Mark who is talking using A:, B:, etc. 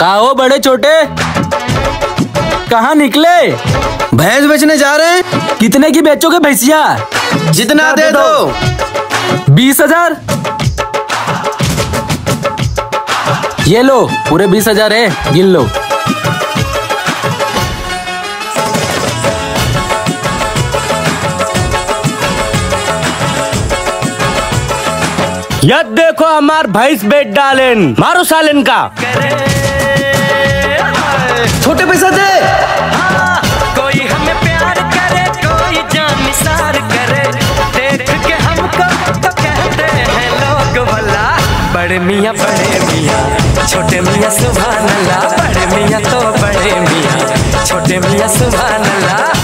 A: कहा हो बड़े छोटे? कहाँ निकले?
B: भैंस बेचने जा रहे हैं।
A: कितने की बेचोगे भैंसिया?
B: जितना दे दो।
A: बीस हज़ार? ये लो पूरे बीस हज़ार है गिन लो।
C: यद देखो हमार भैंस बेच डालेन मारो सालेन का।
D: बड़े मियाँ बड़े मियाँ, छोटे मियाँ सुभान अल्लाह बड़े मियाँ तो बड़े मियाँ, छोटे मियाँ सुभान अल्लाह